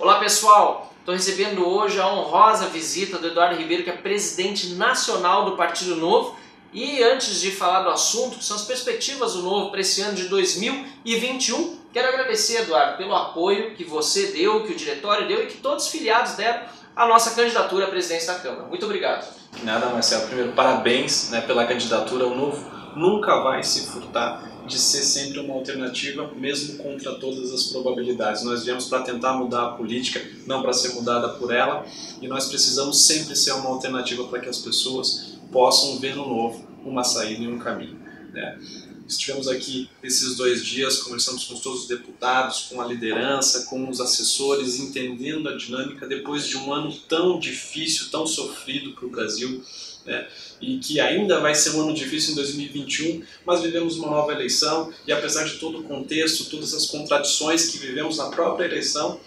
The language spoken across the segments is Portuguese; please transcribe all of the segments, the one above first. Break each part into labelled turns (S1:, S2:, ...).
S1: Olá pessoal, estou recebendo hoje a honrosa visita do Eduardo Ribeiro, que é presidente nacional do Partido Novo. E antes de falar do assunto, que são as perspectivas do Novo para esse ano de 2021, quero agradecer, Eduardo, pelo apoio que você deu, que o diretório deu e que todos os filiados deram à nossa candidatura à presidência da Câmara. Muito obrigado.
S2: Nada, Marcelo. Primeiro, parabéns né, pela candidatura. O Novo nunca vai se furtar de ser sempre uma alternativa, mesmo contra todas as probabilidades. Nós viemos para tentar mudar a política, não para ser mudada por ela, e nós precisamos sempre ser uma alternativa para que as pessoas possam ver no novo uma saída e um caminho. Né? Estivemos aqui esses dois dias, conversamos com todos os deputados, com a liderança, com os assessores, entendendo a dinâmica depois de um ano tão difícil, tão sofrido para o Brasil né? e que ainda vai ser um ano difícil em 2021, mas vivemos uma nova eleição e apesar de todo o contexto, todas as contradições que vivemos na própria eleição,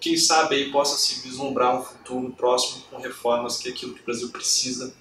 S2: quem sabe aí possa se vislumbrar um futuro próximo com reformas que é aquilo que o Brasil precisa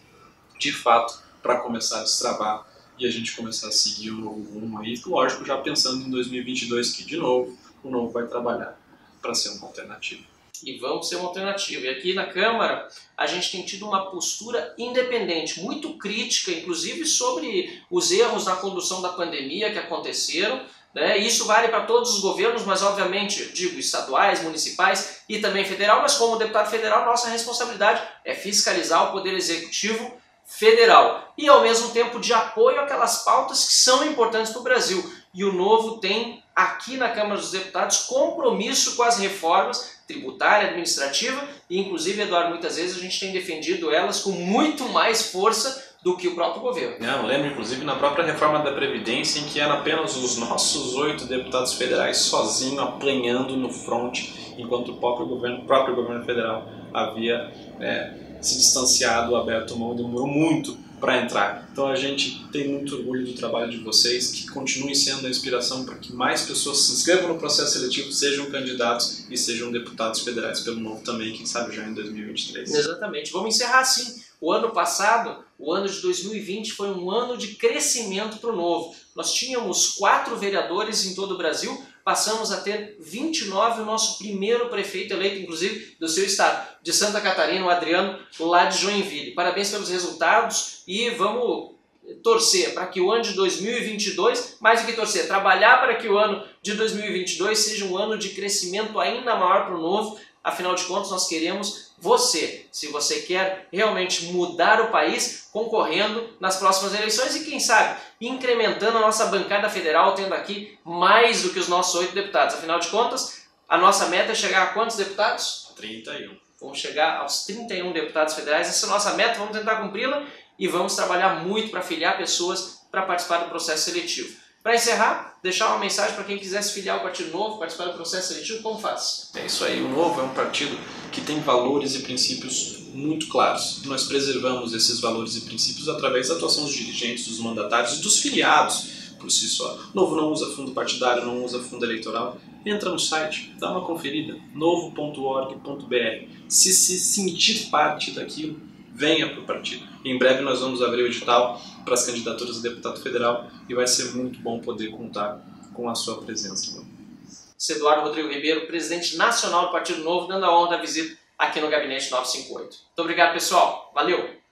S2: de fato para começar a destravar e a gente começar a seguir o novo rumo aí, lógico, já pensando em 2022 que de novo o novo vai trabalhar para ser uma alternativa
S1: e vamos ser uma alternativa. E aqui na Câmara a gente tem tido uma postura independente, muito crítica, inclusive sobre os erros na condução da pandemia que aconteceram. Né? Isso vale para todos os governos, mas obviamente, digo, estaduais, municipais e também federal, mas como deputado federal, nossa responsabilidade é fiscalizar o Poder Executivo federal e ao mesmo tempo de apoio àquelas pautas que são importantes para o Brasil. E o Novo tem aqui na Câmara dos Deputados compromisso com as reformas tributária, administrativa e inclusive, Eduardo, muitas vezes a gente tem defendido elas com muito mais força do que o próprio governo.
S2: Não, lembro inclusive na própria reforma da Previdência em que eram apenas os nossos oito deputados federais sozinhos apanhando no fronte, enquanto o próprio governo, próprio governo federal havia é, se distanciado, aberto mão, demorou muito para entrar. Então a gente tem muito orgulho do trabalho de vocês, que continuem sendo a inspiração para que mais pessoas se inscrevam no processo seletivo, sejam candidatos e sejam deputados federais pelo novo também, quem sabe já em 2023.
S1: Exatamente. Vamos encerrar assim. O ano passado, o ano de 2020, foi um ano de crescimento para o novo. Nós tínhamos quatro vereadores em todo o Brasil, passamos a ter 29, o nosso primeiro prefeito eleito, inclusive, do seu estado, de Santa Catarina, o Adriano, lá de Joinville. Parabéns pelos resultados e vamos torcer para que o ano de 2022, mais do que torcer, trabalhar para que o ano de 2022 seja um ano de crescimento ainda maior para o novo. Afinal de contas, nós queremos você, se você quer realmente mudar o país, concorrendo nas próximas eleições e, quem sabe, incrementando a nossa bancada federal, tendo aqui mais do que os nossos oito deputados. Afinal de contas, a nossa meta é chegar a quantos deputados?
S2: 31.
S1: Vamos chegar aos 31 deputados federais. Essa é a nossa meta, vamos tentar cumpri-la e vamos trabalhar muito para filiar pessoas para participar do processo seletivo. Para encerrar, deixar uma mensagem para quem quiser se filiar ao Partido Novo, participar do processo seletivo, como faz?
S2: É isso aí, o Novo é um partido que tem valores e princípios muito claros. Nós preservamos esses valores e princípios através da atuação dos dirigentes, dos mandatários e dos filiados por si só. O Novo não usa fundo partidário, não usa fundo eleitoral. Entra no site, dá uma conferida, novo.org.br. Se se sentir parte daquilo, venha para o partido. Em breve nós vamos abrir o edital para as candidaturas a deputado federal e vai ser muito bom poder contar com a sua presença.
S1: Esse Eduardo Rodrigo Ribeiro, presidente nacional do Partido Novo, dando a honra da visita aqui no Gabinete 958. Muito obrigado, pessoal. Valeu!